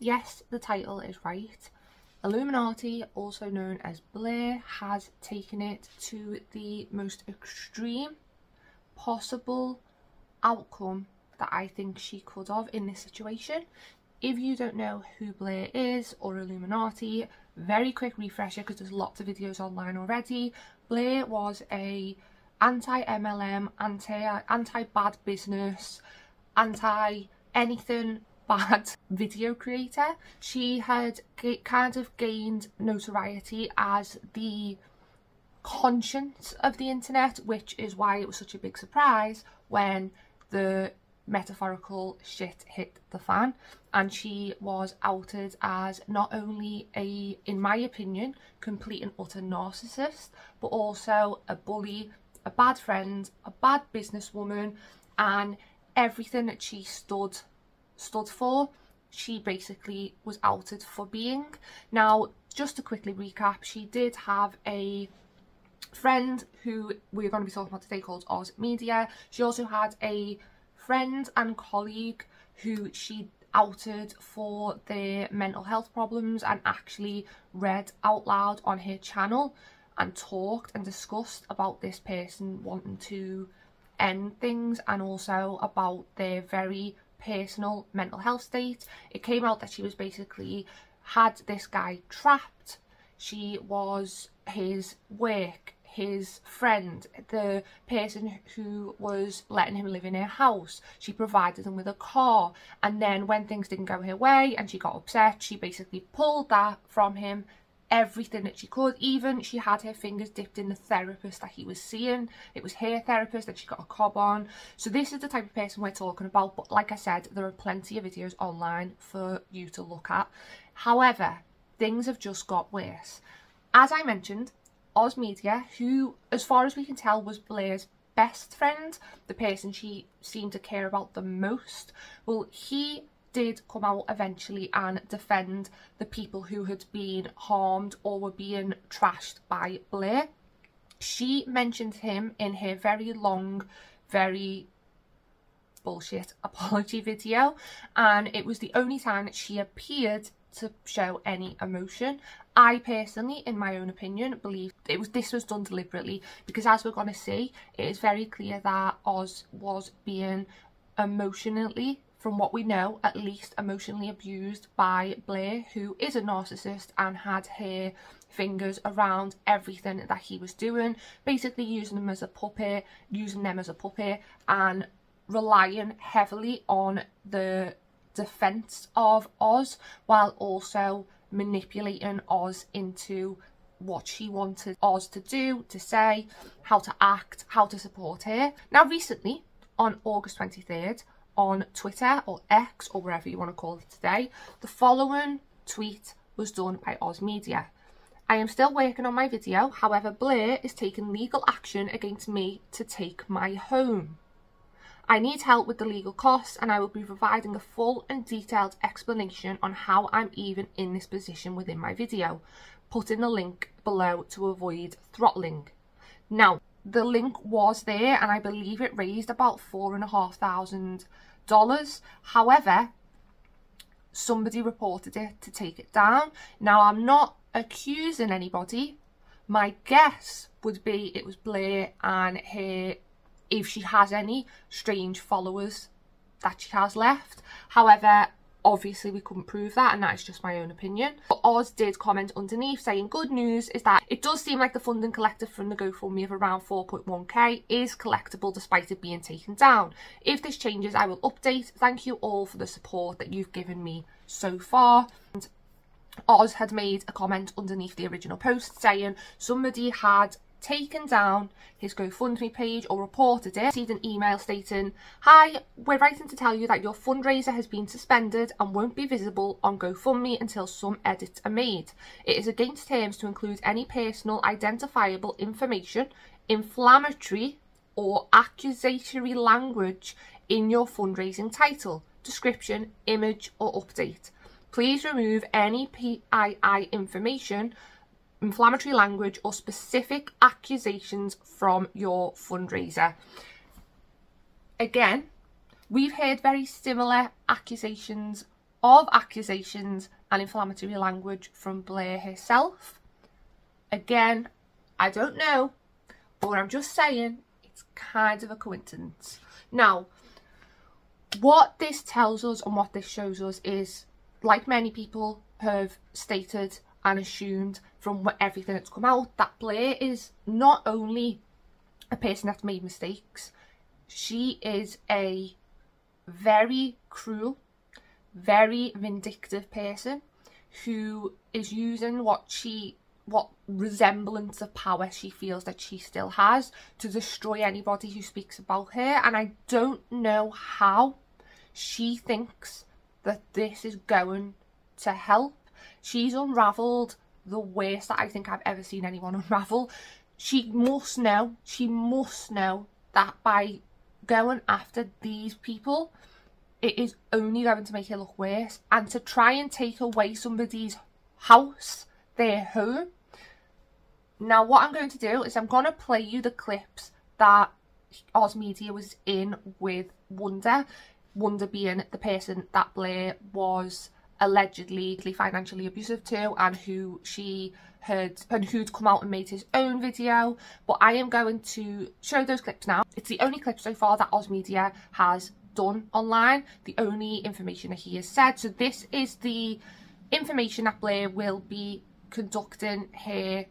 yes, the title is right. iilluminaughtii, also known as Blair, has taken it to the most extreme possible outcome that I think she could have in this situation. If you don't know who Blair is or iilluminaughtii, very quick refresher because there's lots of videos online already. Blair was a anti-MLM, anti, anti-bad business, anti-anything bad video creator. She had kind of gained notoriety as the conscience of the internet, which is why it was such a big surprise when the metaphorical shit hit the fan and she was outed as not only a in my opinion complete and utter narcissist but also a bully a bad friend a bad businesswoman and everything that she stood stood for she basically was outed for being now just to quickly recap she did have a friend who we're going to be talking about today called Oz Media. She also had a friend and colleague who she outed for their mental health problems and actually read out loud on her channel and talked and discussed about this person wanting to end things and also about their very personal mental health state. It came out that she was basically had this guy trapped. She was his work his friend, the person who was letting him live in her house. She provided him with a car. And then when things didn't go her way and she got upset, she basically pulled that from him everything that she could. Even she had her fingers dipped in the therapist that he was seeing. It was her therapist that she got a cob on. So this is the type of person we're talking about. But like I said, there are plenty of videos online for you to look at. However, things have just got worse. As I mentioned, Oz Media, who, as far as we can tell, was Blair's best friend, the person she seemed to care about the most, well, he did come out eventually and defend the people who had been harmed or were being trashed by Blair. She mentioned him in her very long, very bullshit apology video and it was the only time that she appeared to show any emotion. I personally, in my own opinion, believe it was this was done deliberately because as we're going to see, it is very clear that Oz was being emotionally, from what we know, at least emotionally abused by Blair, who is a narcissist and had her fingers around everything that he was doing, basically using them as a puppet, using them as a puppet and relying heavily on the defense of Oz while also manipulating Oz into what she wanted Oz to do, to say, how to act, how to support her. Now recently, on August 23rd, on Twitter or X or wherever you want to call it today, the following tweet was done by Oz Media. I am still working on my video, however Blair is taking legal action against me to take my home. I need help with the legal costs and I will be providing a full and detailed explanation on how I'm even in this position within my video. Put in the link below to avoid throttling. Now, the link was there and I believe it raised about four and a half thousand dollars. However, somebody reported it to take it down. Now, I'm not accusing anybody. My guess would be it was Blair and her if she has any strange followers that she has left. However, obviously we couldn't prove that and that's just my own opinion. But Oz did comment underneath saying good news is that it does seem like the funding collected from the GoFundMe of around 4.1k is collectible despite it being taken down. If this changes I will update. Thank you all for the support that you've given me so far. And Oz had made a comment underneath the original post saying somebody had taken down his GoFundMe page or reported it, received an email stating, Hi, we're writing to tell you that your fundraiser has been suspended and won't be visible on GoFundMe until some edits are made. It is against terms to include any personal identifiable information, inflammatory or accusatory language in your fundraising title, description, image or update. Please remove any PII information inflammatory language or specific accusations from your fundraiser. Again, we've heard very similar accusations of accusations and inflammatory language from Blair herself. Again, I don't know, but I'm just saying it's kind of a coincidence. Now, what this tells us and what this shows us is, like many people have stated and assumed from everything that's come out, that Blair is not only a person that's made mistakes, she is a very cruel, very vindictive person who is using what she what resemblance of power she feels that she still has to destroy anybody who speaks about her and I don't know how she thinks that this is going to help. She's unravelled the worst that I think I've ever seen anyone unravel. She must know, she must know that by going after these people, it is only going to make it look worse. And to try and take away somebody's house, their home. Now, what I'm going to do is I'm going to play you the clips that Oz Media was in with Wonder. Wonder being the person that Blair was allegedly financially abusive to and who she had and who'd come out and made his own video. But I am going to show those clips now. It's the only clip so far that Oz Media has done online. The only information that he has said. So this is the information that Blair will be conducting her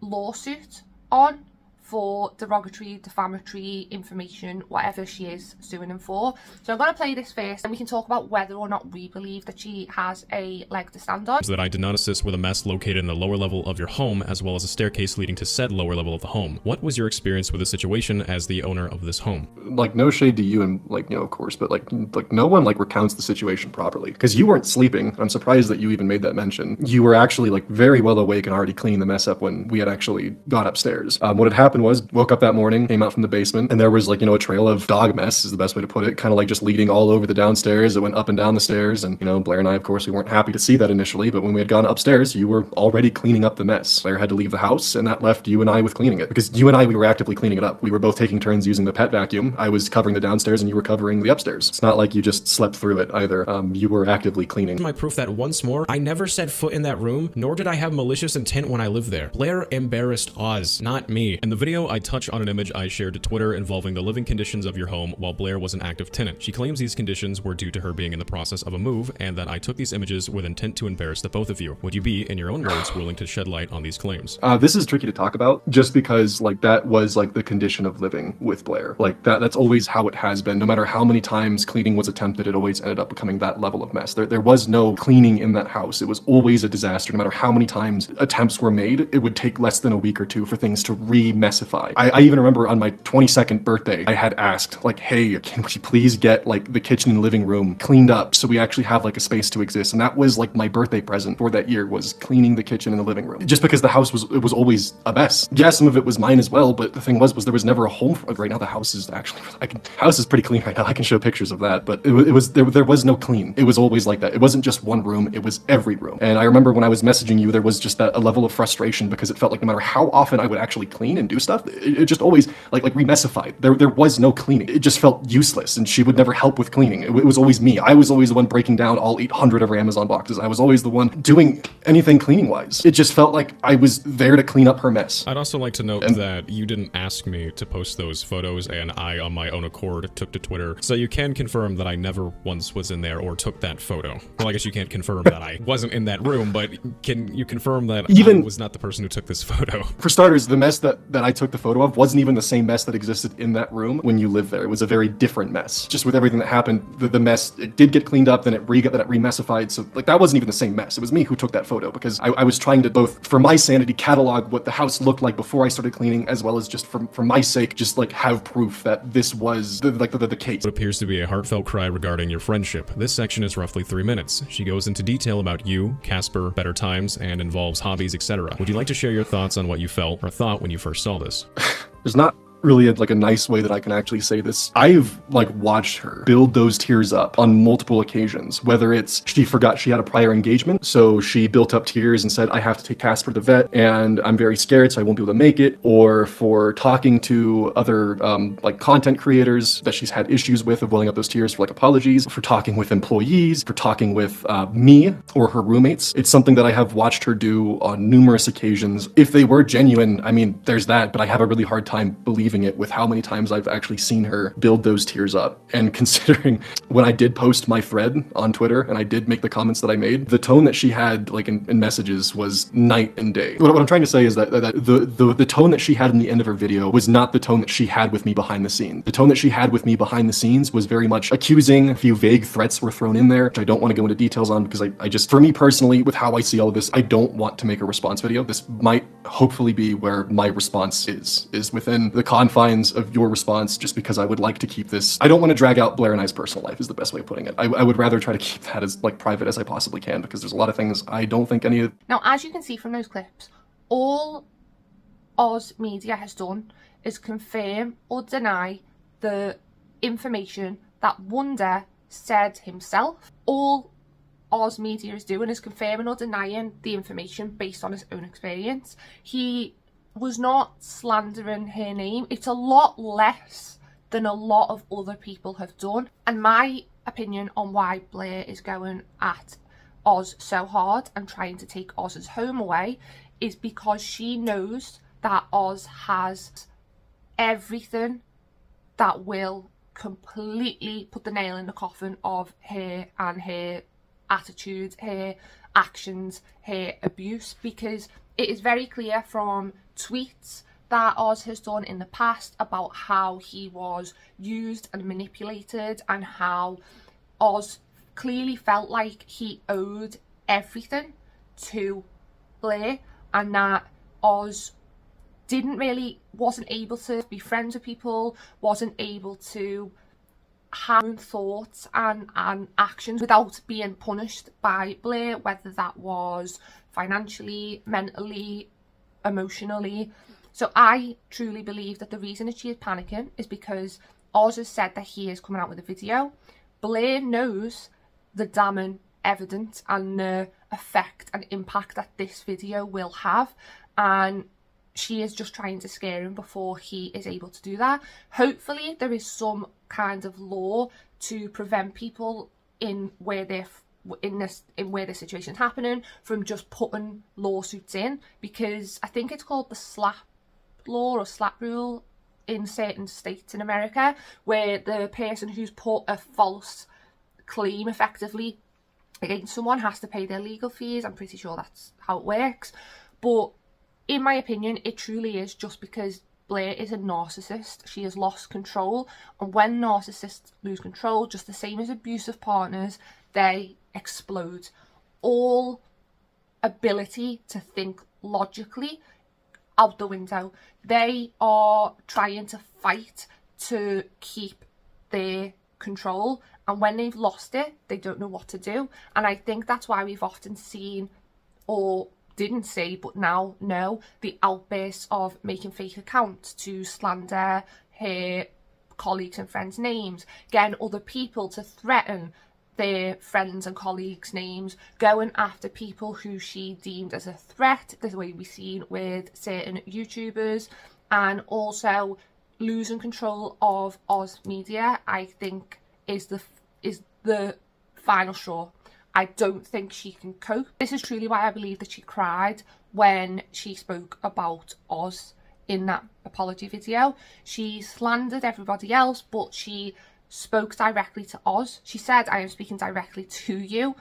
lawsuit on for derogatory, defamatory information, whatever she is suing him for. So I'm going to play this first and we can talk about whether or not we believe that she has a leg to stand on. That I did not assist with a mess located in the lower level of your home as well as a staircase leading to said lower level of the home. What was your experience with the situation as the owner of this home? Like no shade to you and like, you know, of course, but like, like no one like recounts the situation properly because you weren't sleeping. I'm surprised that you even made that mention. You were actually like very well awake and already cleaning the mess up when we had actually got upstairs. Um, what had happened happened was woke up that morning, came out from the basement, and there was like, you know, a trail of dog mess is the best way to put it, kind of like just leading all over the downstairs. It went up and down the stairs. And, you know, Blair and I, of course, we weren't happy to see that initially, but when we had gone upstairs, you were already cleaning up the mess. Blair had to leave the house, and that left you and I with cleaning it because you and I, we were actively cleaning it up. We were both taking turns using the pet vacuum. I was covering the downstairs, and you were covering the upstairs. It's not like you just slept through it either. Um, you were actively cleaning. My proof that once more, I never set foot in that room, nor did I have malicious intent when I lived there. Blair embarrassed Oz, not me. In the video, I touch on an image I shared to Twitter involving the living conditions of your home while Blair was an active tenant. She claims these conditions were due to her being in the process of a move and that I took these images with intent to embarrass the both of you. Would you be, in your own words, willing to shed light on these claims? Uh, this is tricky to talk about just because like that was like the condition of living with Blair. Like that that's always how it has been. No matter how many times cleaning was attempted, it always ended up becoming that level of mess. There, there was no cleaning in that house. It was always a disaster. No matter how many times attempts were made, it would take less than a week or two for things to re-messify. I, I even remember on my 22nd birthday, I had asked, like, hey, can we please get like the kitchen and living room cleaned up so we actually have like a space to exist? And that was like my birthday present for that year was cleaning the kitchen and the living room. Just because the house was it was always a mess. Yeah, some of it was mine as well, but the thing was was there was never a home for right now the house is actually I can house is pretty clean right now. I can show pictures of that, but it, it was there there was no clean. It was always like that. It wasn't just one room, it was every room. And I remember when I was messaging you there was just that a level of frustration because it felt like no matter how often I would actually clean and do stuff, it, it just always like like remessified. There, there was no cleaning. It just felt useless, and she would never help with cleaning. It, it, was always me. I was always the one breaking down all 800 of her Amazon boxes. I was always the one doing anything cleaning wise. It just felt like I was there to clean up her mess. I'd also like to note and that you didn't ask me to post those photos, and I, on my own accord, took to Twitter. So you can confirm that I never once was in there or took that photo. Well, I guess you can't confirm that I wasn't in that room, but can you confirm that even I was not the person who took this photo? For starters, the mess that, that I took the photo of wasn't even the same mess that existed in that room when you lived there. It was a very different mess. Just with everything that happened, the, the mess, it did get cleaned up, then it re then it remessified. So like that wasn't even the same mess. It was me who took that photo because I, I, was trying to both, for my sanity, catalog what the house looked like before I started cleaning, as well as just for, for my sake, just like have proof that this was the, like the, the, the case. What appears to be a heartfelt cry regarding your friendship. This section is roughly three minutes. She goes into detail about you, Casper, better times, and involves hobbies, etc. Would you like to share your thoughts on what you felt or thought when you first saw this? There's not really like a nice way that I can actually say this. I've like watched her build those tears up on multiple occasions, whether it's she forgot she had a prior engagement, so she built up tears and said, I have to take Casper to the vet and I'm very scared, so I won't be able to make it, or for talking to other um, like content creators that she's had issues with of welling up those tears for like apologies, for talking with employees, for talking with uh, me or her roommates. It's something that I have watched her do on numerous occasions. If they were genuine, I mean, there's that, but I have a really hard time believing it with how many times I've actually seen her build those tears up. And considering when I did post my thread on Twitter and I did make the comments that I made, the tone that she had like in, in messages was night and day. What, what I'm trying to say is that, that, that the, the the tone that she had in the end of her video was not the tone that she had with me behind the scenes. The tone that she had with me behind the scenes was very much accusing. A few vague threats were thrown in there, which I don't want to go into details on because I, I just, for me personally, with how I see all of this, I don't want to make a response video. This might hopefully be where my response is, is within the confines of your response, just because I would like to keep this. I don't want to drag out Blair and I's personal life, is the best way of putting it. I, I would rather try to keep that as like private as I possibly can because there's a lot of things I don't think any of. Now, as you can see from those clips, all Oz Media has done is confirm or deny the information that Wonder said himself. All Oz Media is doing is confirming or denying the information based on his own experience. He was not slandering her name. It's a lot less than a lot of other people have done. And my opinion on why Blair is going at Oz so hard and trying to take Oz's home away is because she knows that Oz has everything that will completely put the nail in the coffin of her and her attitude, her actions, her abuse because it is very clear from tweets that Oz has done in the past about how he was used and manipulated and how Oz clearly felt like he owed everything to Blair and that Oz didn't really wasn't able to be friends with people wasn't able to have thoughts and, and actions without being punished by Blair whether that was financially mentally emotionally. So I truly believe that the reason that she is panicking is because Oz has said that he is coming out with a video. Blair knows the damning evidence and the effect and impact that this video will have. And she is just trying to scare him before he is able to do that. Hopefully there is some kind of law to prevent people in where they're in this in where the situation's happening from just putting lawsuits in because I think it's called the SLAPP law or SLAPP rule in certain states in America where the person who's put a false claim effectively against someone has to pay their legal fees. I'm pretty sure that's how it works. But in my opinion, it truly is just because Blair is a narcissist. She has lost control. And when narcissists lose control, just the same as abusive partners, they explode. All ability to think logically out the window. They are trying to fight to keep their control. And when they've lost it, they don't know what to do. And I think that's why we've often seen or didn't see but now know the outbursts of making fake accounts to slander her colleagues and friends' names, getting other people to threaten their friends and colleagues' names, going after people who she deemed as a threat, the way we've seen with certain YouTubers, and also losing control of Oz Media, I think is the is the final straw I don't think she can cope. This is truly why I believe that she cried when she spoke about Oz in that apology video. She slandered everybody else, but she spoke directly to Oz. She said, I am speaking directly to you.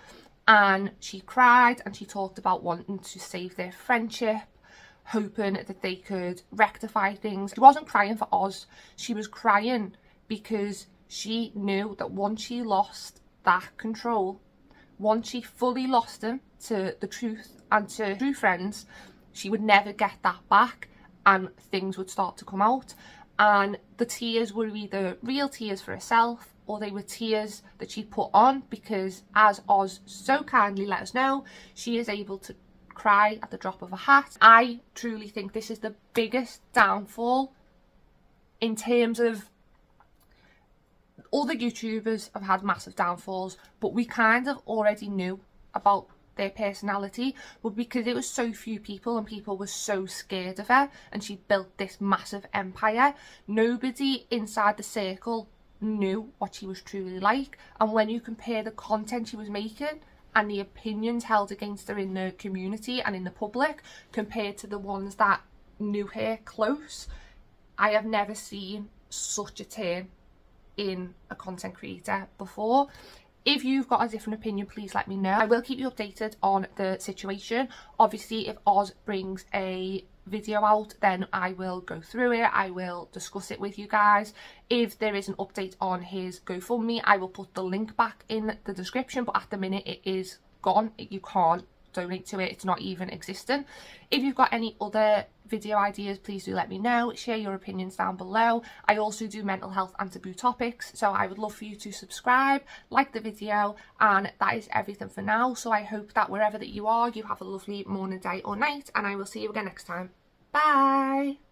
And she cried and she talked about wanting to save their friendship, hoping that they could rectify things. She wasn't crying for Oz. She was crying because she knew that once she lost that control once she fully lost him to the truth and to true friends, she would never get that back and things would start to come out. And the tears were either real tears for herself or they were tears that she put on because as Oz so kindly let us know, she is able to cry at the drop of a hat. I truly think this is the biggest downfall in terms of other YouTubers have had massive downfalls, but we kind of already knew about their personality, but because it was so few people and people were so scared of her and she built this massive empire, nobody inside the circle knew what she was truly like. And when you compare the content she was making and the opinions held against her in the community and in the public compared to the ones that knew her close, I have never seen such a turn in a content creator before. If you've got a different opinion, please let me know. I will keep you updated on the situation. Obviously, if Oz brings a video out, then I will go through it. I will discuss it with you guys. If there is an update on his GoFundMe, I will put the link back in the description. But at the minute, it is gone. You can't donate to it. It's not even existing. If you've got any other video ideas, please do let me know. Share your opinions down below. I also do mental health and taboo topics, so I would love for you to subscribe, like the video, and that is everything for now. So I hope that wherever that you are, you have a lovely morning, day or night, and I will see you again next time. Bye!